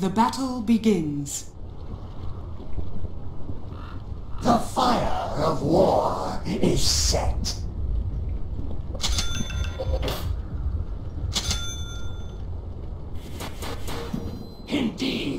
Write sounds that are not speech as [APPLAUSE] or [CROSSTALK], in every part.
The battle begins. The fire of war is set. Indeed.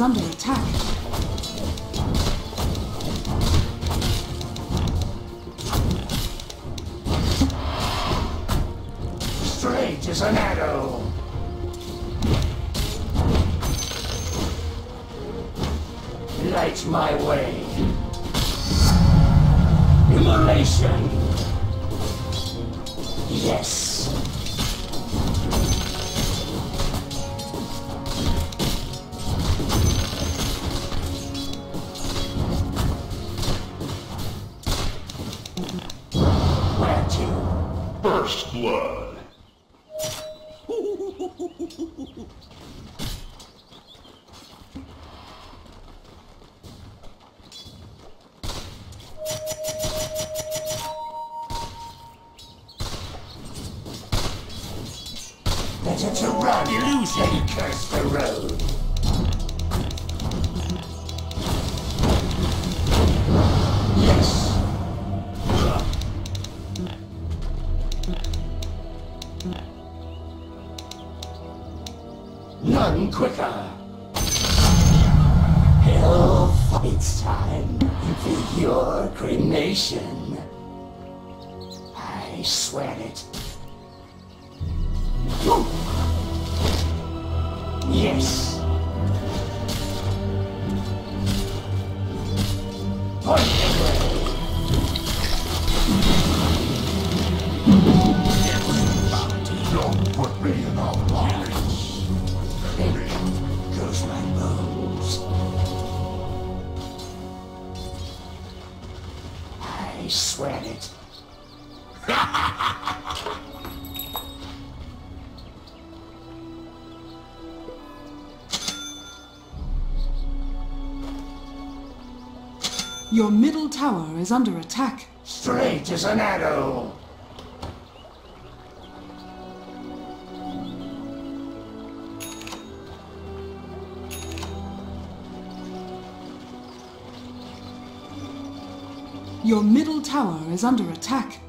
Sunday. blood. Your middle tower is under attack. Straight as an arrow. Your middle tower is under attack.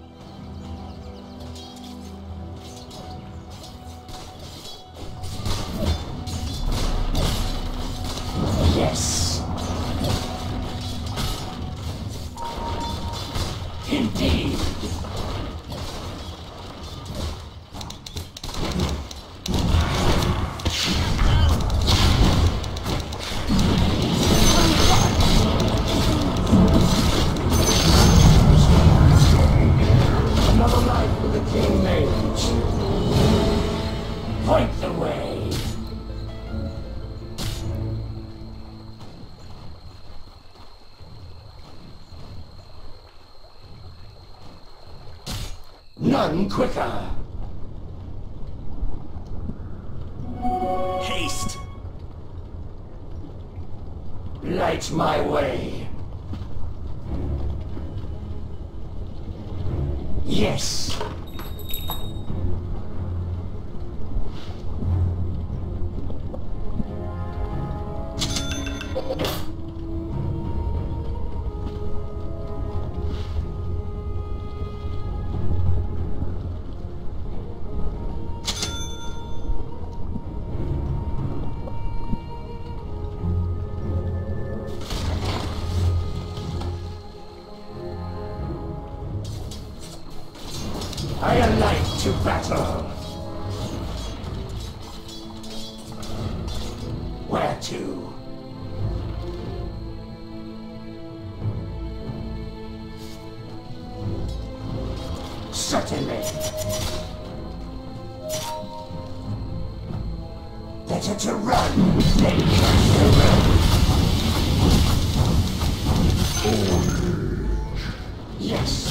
quicker. I alight to battle. Where to? Certainly. Better to run than try to run. Yes.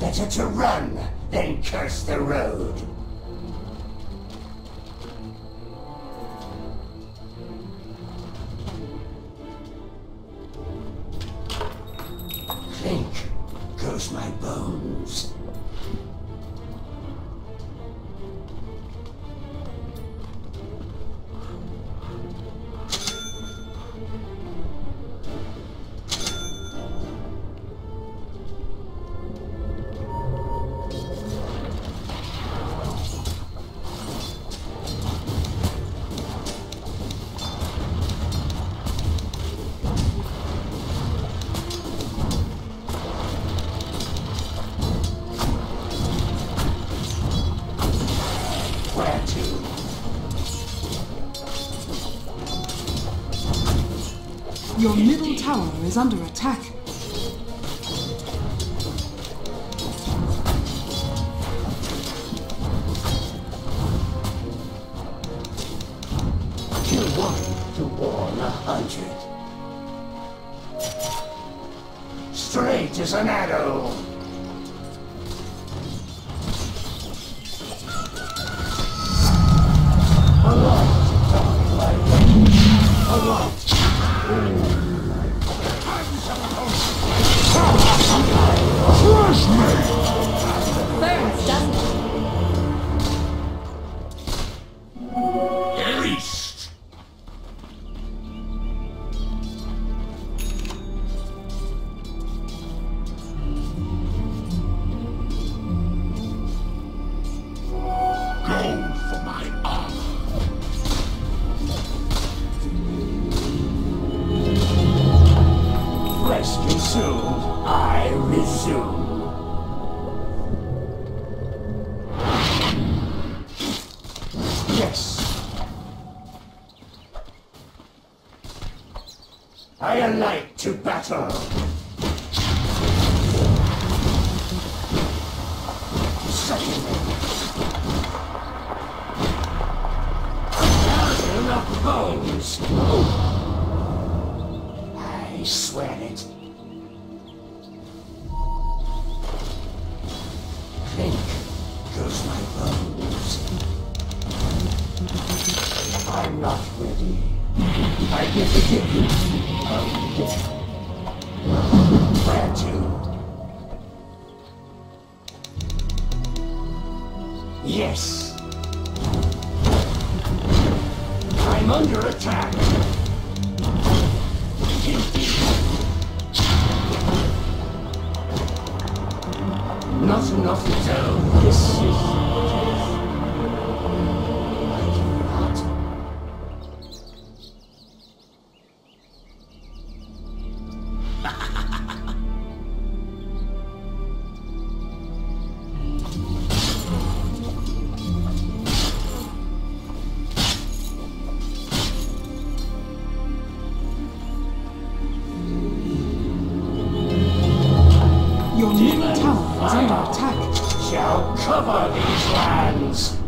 Better to run than curse the road. Under attack. shall cover these lands.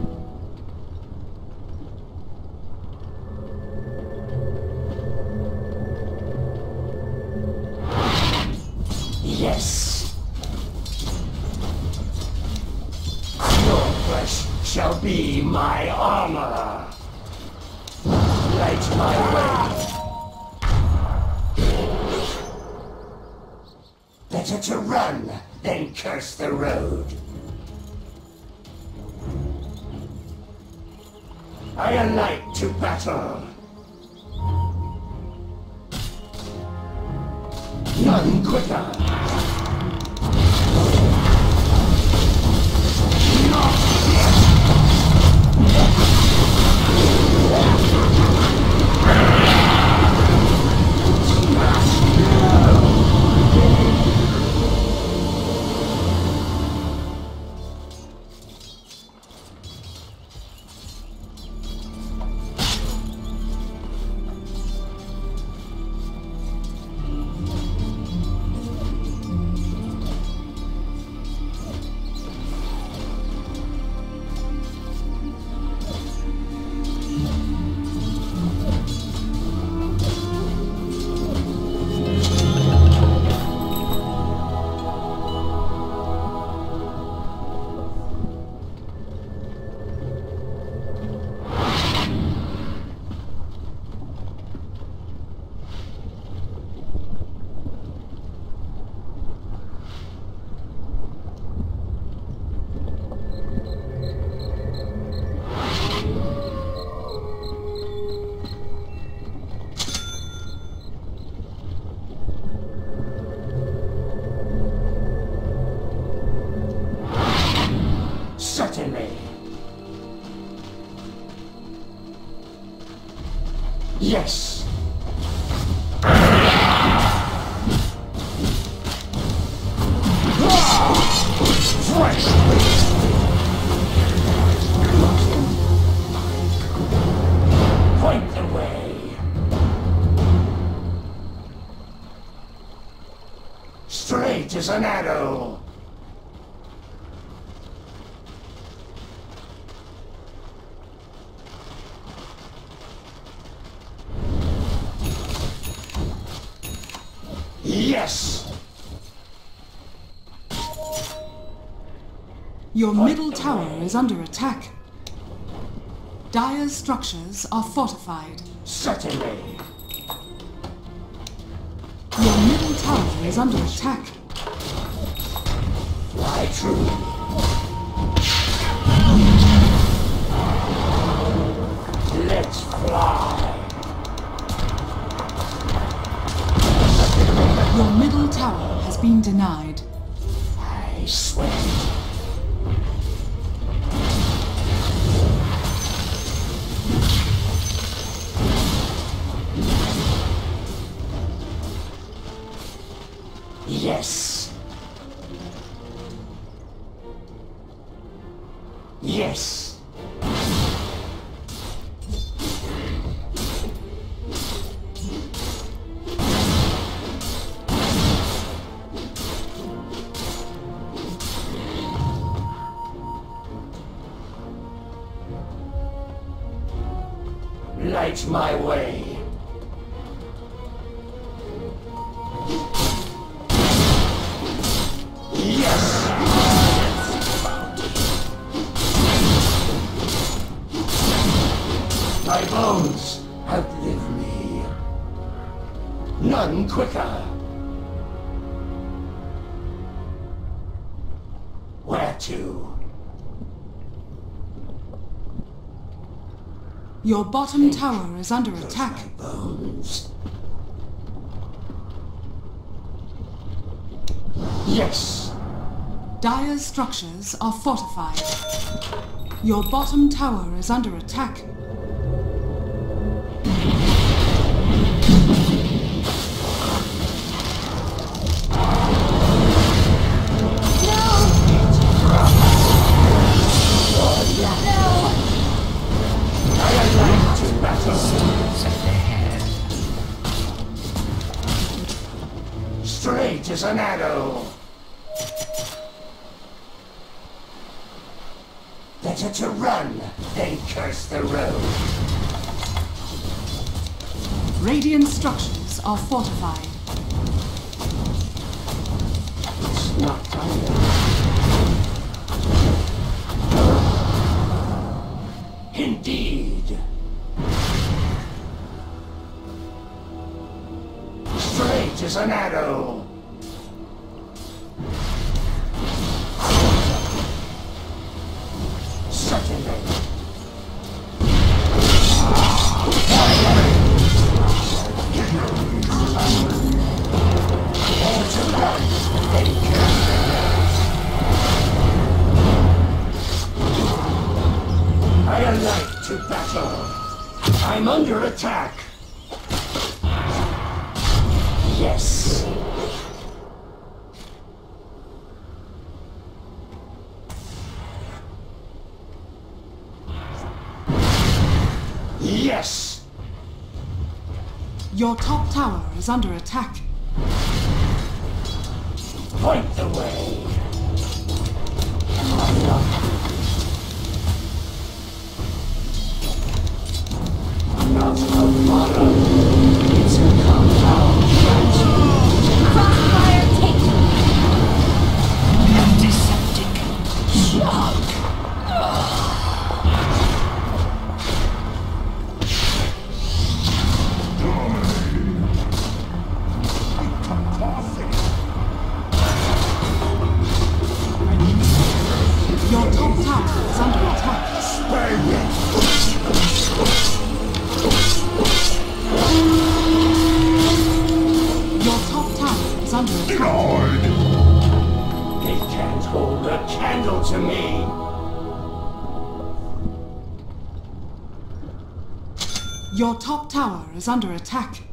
As an arrow. Yes! Your middle tower is under attack. Dire's structures are fortified. Certainly. Your middle tower is under attack. True. My way. Your bottom tower is under attack. Yes. Dire's structures are fortified. Your bottom tower is under attack. better to run than curse the road. Radiant structures are fortified. It's not thunder. Indeed. Straight as an arrow. It's under attack. Your top tower is under attack. They can't hold a candle to me! Your top tower is under attack.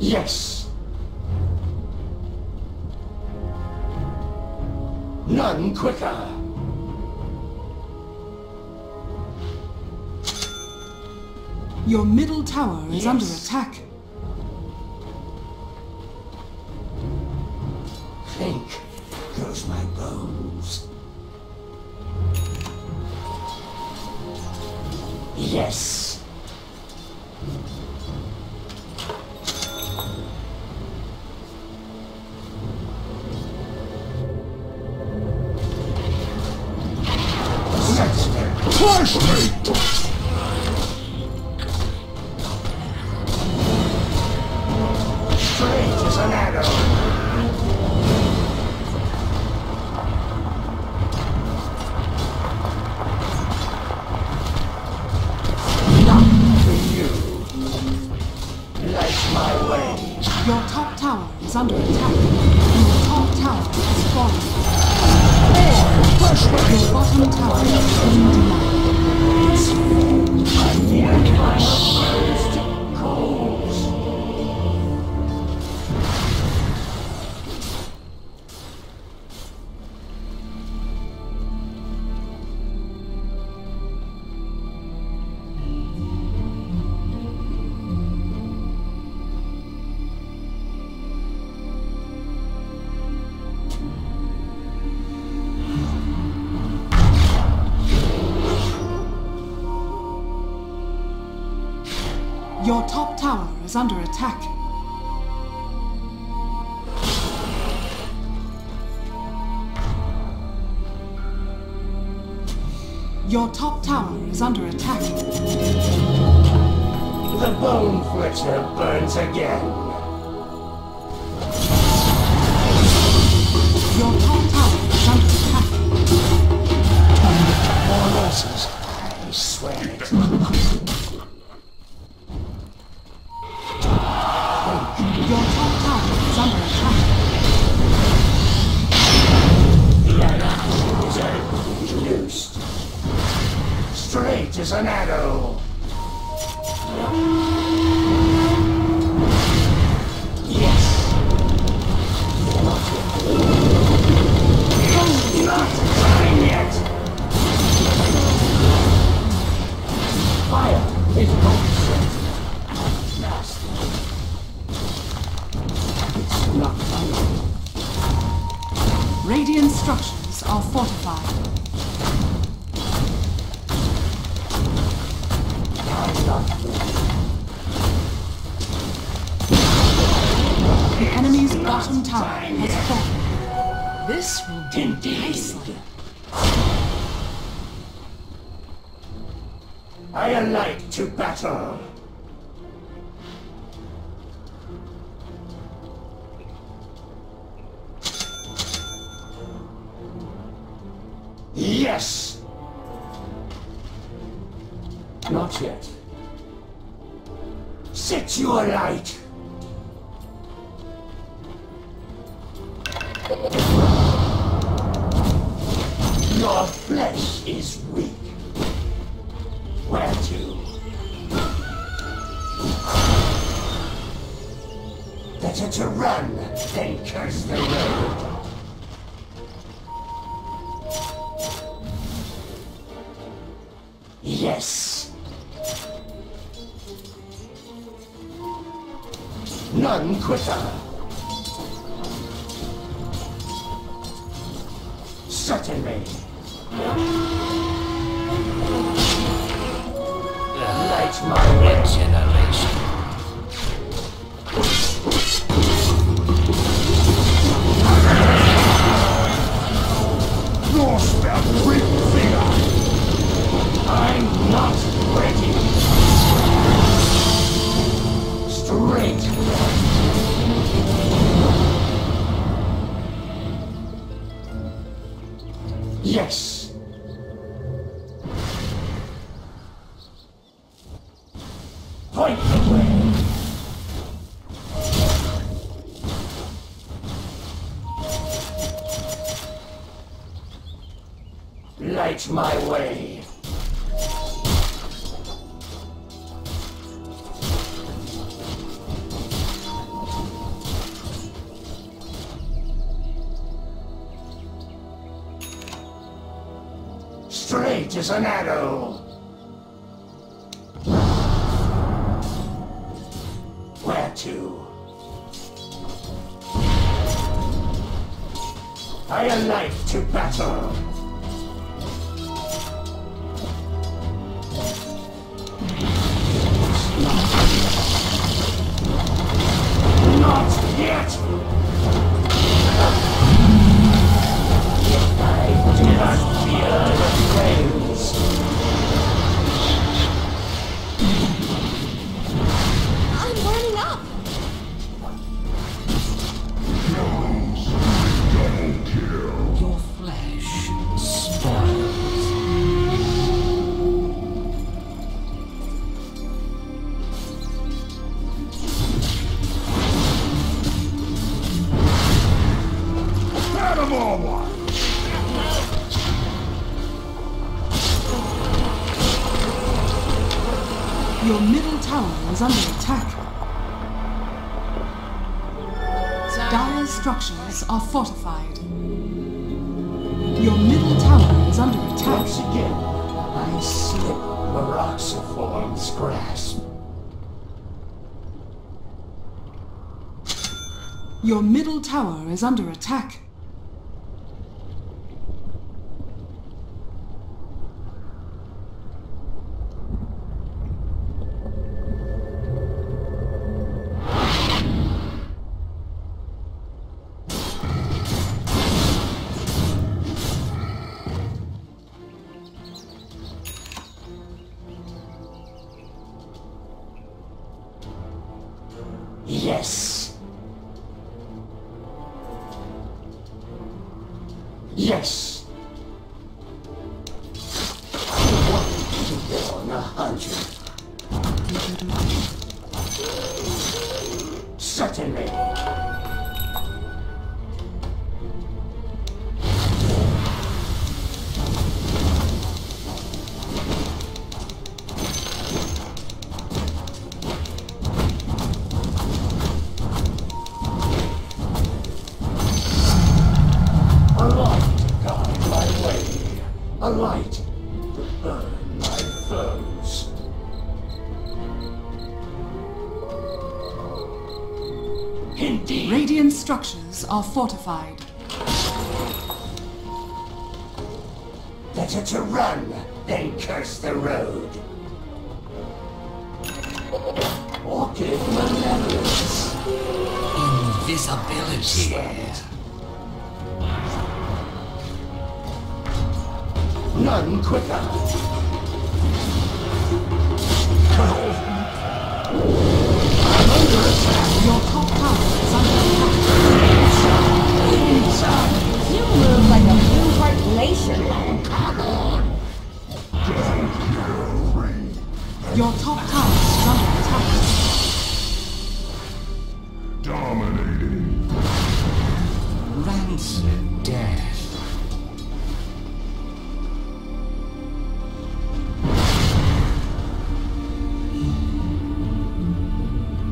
Yes. None quicker. Your middle tower is Yes. under attack. Your top tower is under attack. Your top tower is under attack. The bone fletcher burns again. Your top tower is under attack. More losses. I swear As an arrow. Not yet. Set you alight! Your flesh is weak. Where to? Better to run than curse the road. Yes. None quicker. Certainly. Straight as an arrow. Where to? I alight to battle. Not yet! I do not fear Your middle tower is under attack. Yes. Are fortified. Dominating. Rancid death.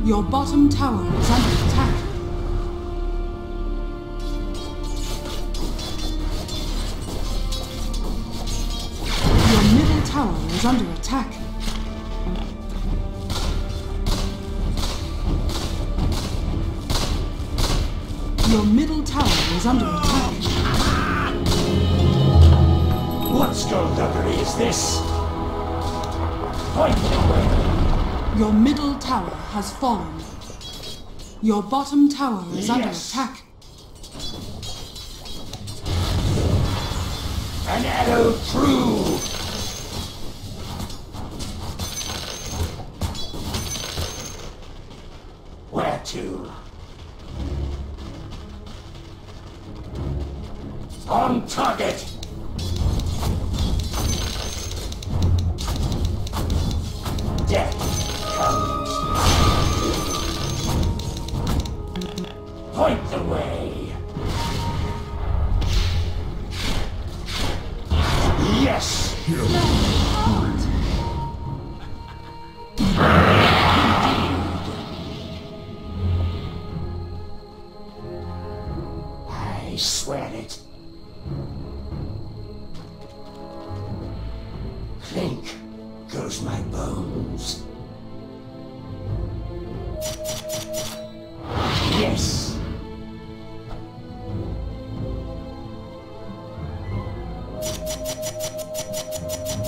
Your bottom tower is under attack. Your middle tower is under attack. Is under attack. What skullduggery is this? Fight. Your middle tower has fallen. Your bottom tower is under attack. An arrow true. Yes.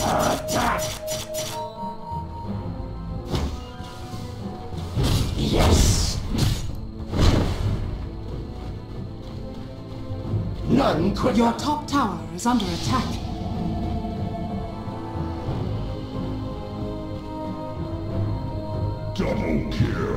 Attack. Yes. None. Your top tower is under attack. Double kill.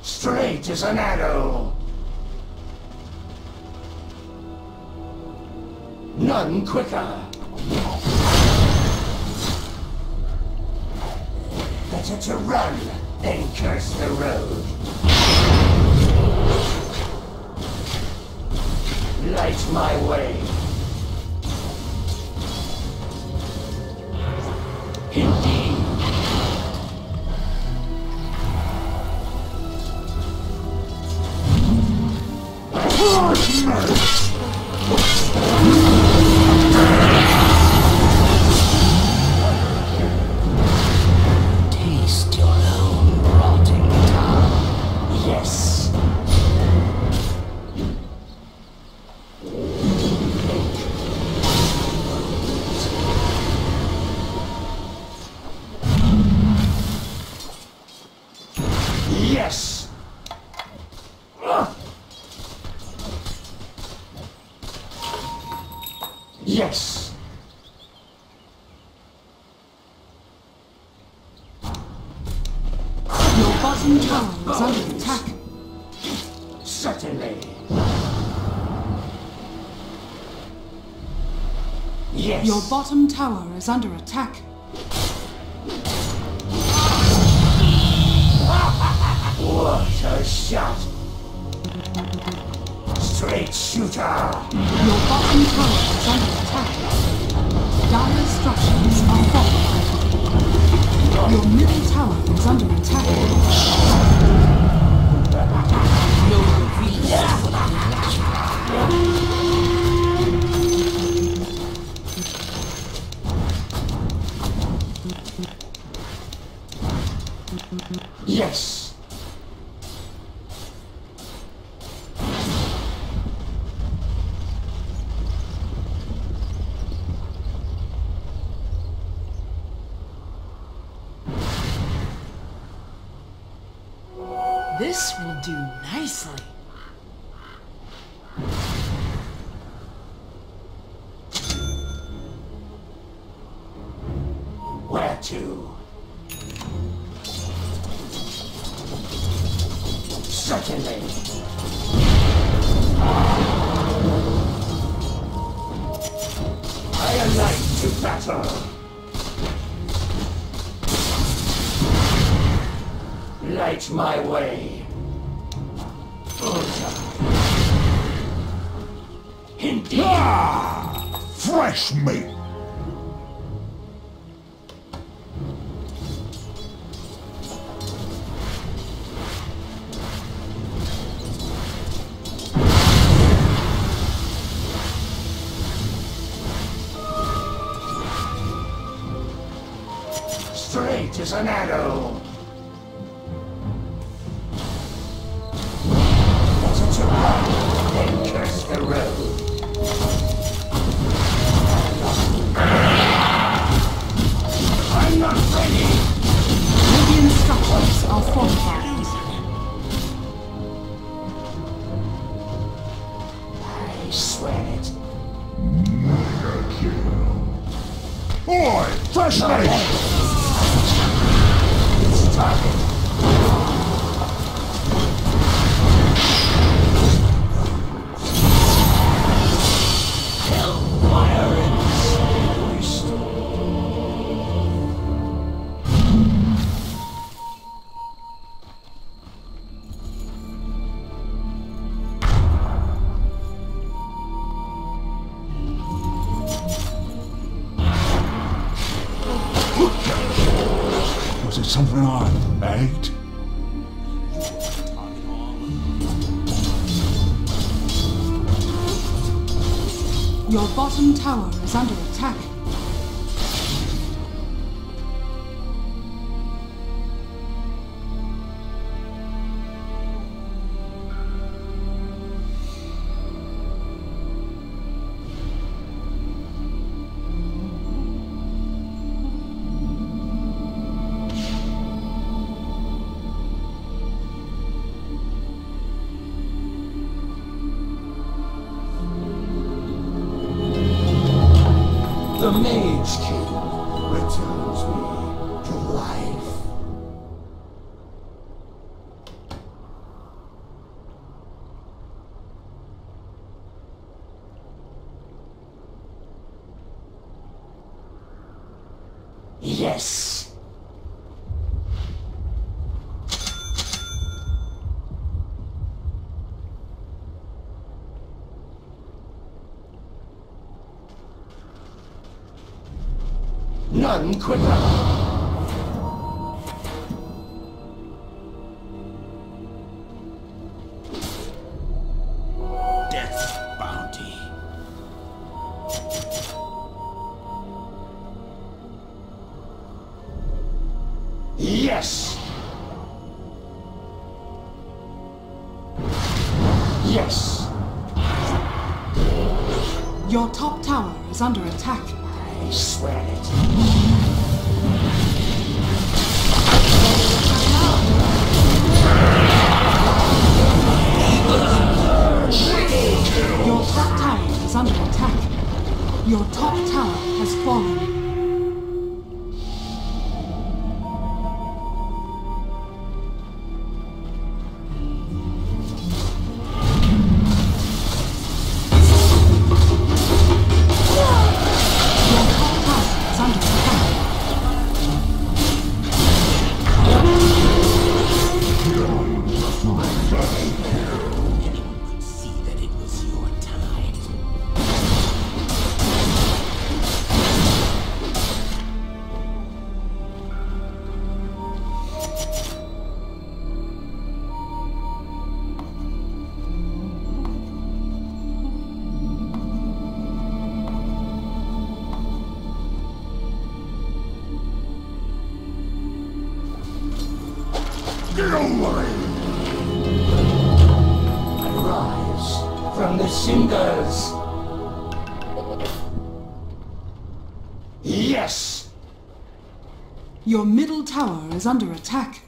Straight as an arrow. None quicker. Better to run than curse the road. Light my way. Indeed. Your bottom tower is under attack. Certainly. Yes. Your bottom tower is under attack. What a shot! Straight shooter! Your bottom tower is under attack. Dire structures are fortified. Your middle tower is under attack. No. Yes! As an. None is under attack.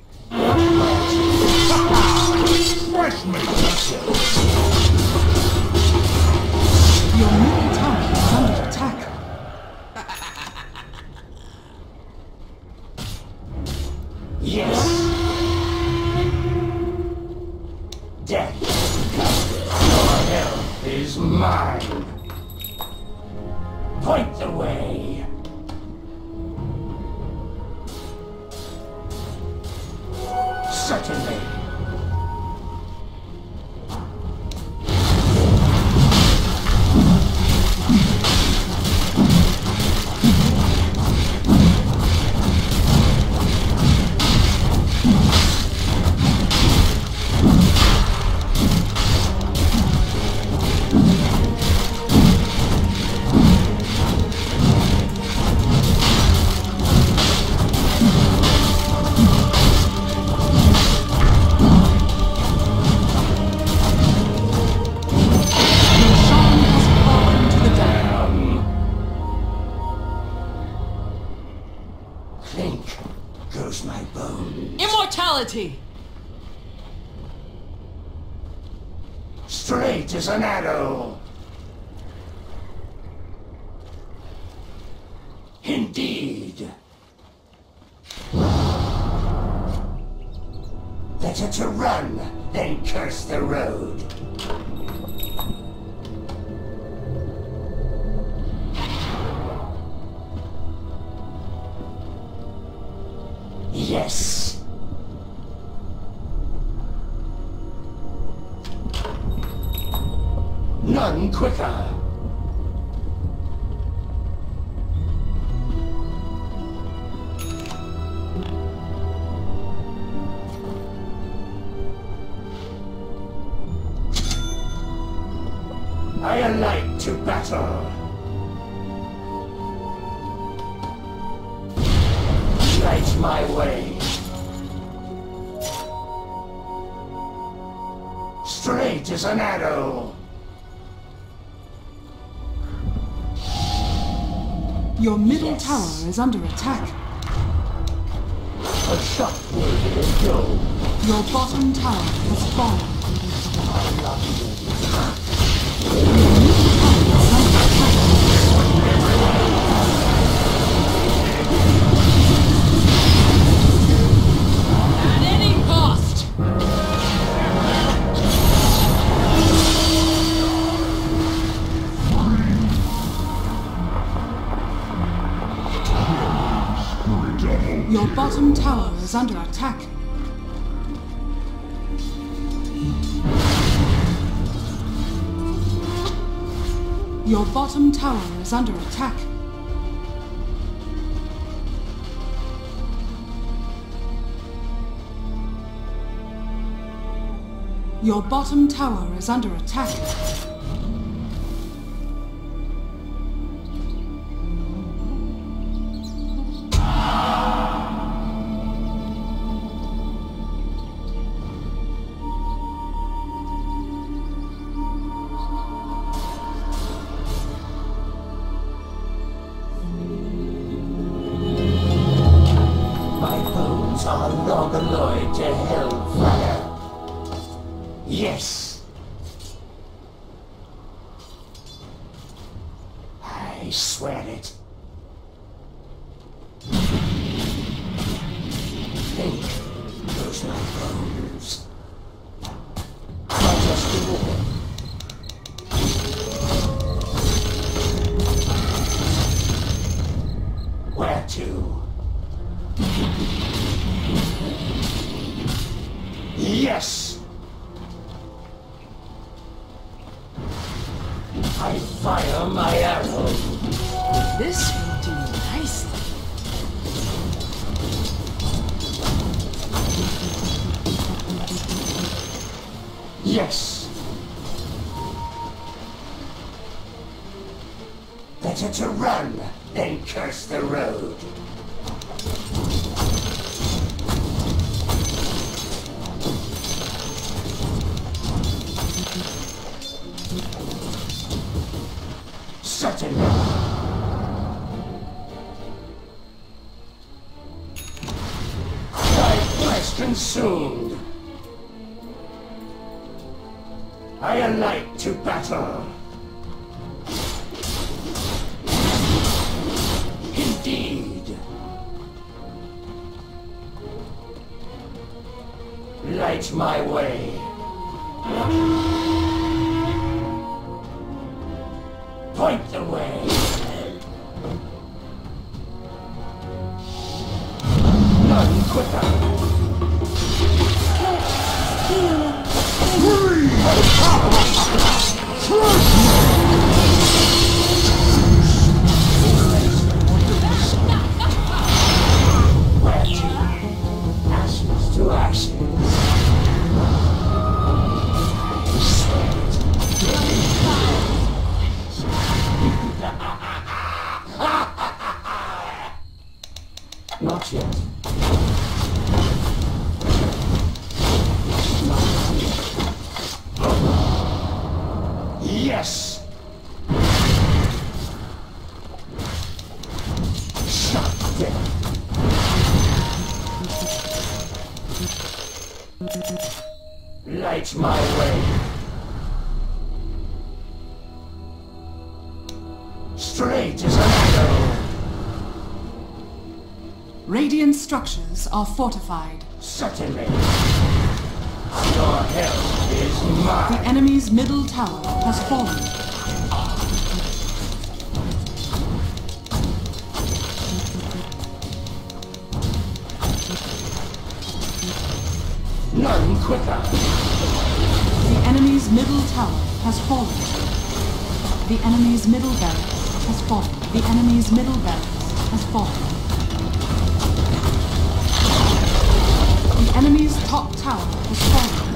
is under attack. A shot wounded and. Your bottom tower has fallen. bottom tower is under attack. Your bottom tower is under attack. Your bottom tower is under attack. Not yet. are fortified. Certainly. Your help is mine. The enemy's middle tower has fallen. None quicker. The enemy's middle tower has fallen. The enemy's middle barracks has fallen. The enemy's middle barracks has fallen. enemy's top tower has fallen.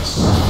Yes.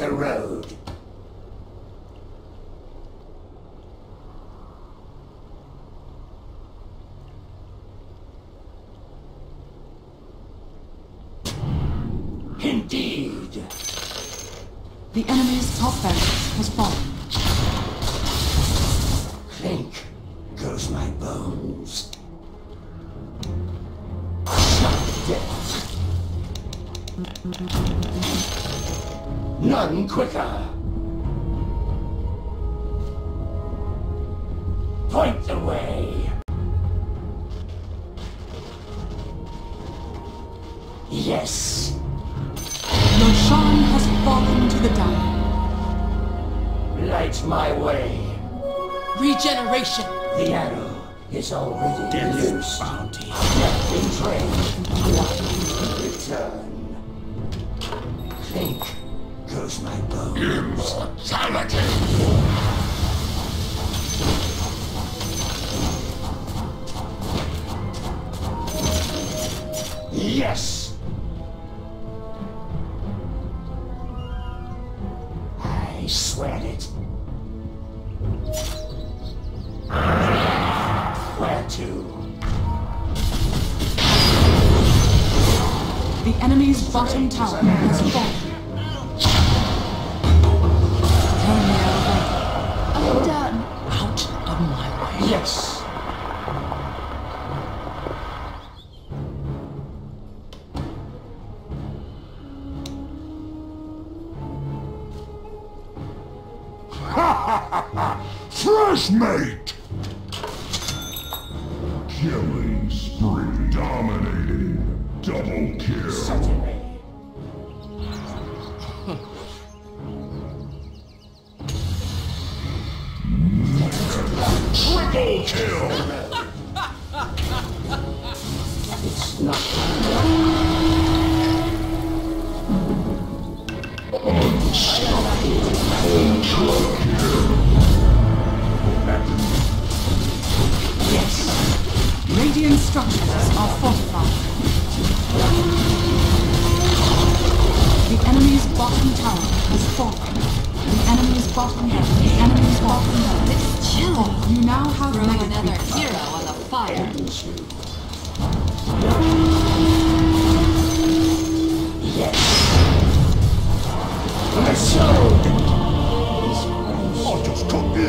the road. Indeed. The enemy's top barracks has fallen. quicker. [LAUGHS] Fresh mate! Killing spree. Dominating. Double kill. Certainly. [LAUGHS] Triple kill! Bottom tower has fallen. The enemy's bottom the enemy's bottom tower. It's chilling. You now have Throw mega another hero on the fire. ends you. Yes. I showed. I just cut the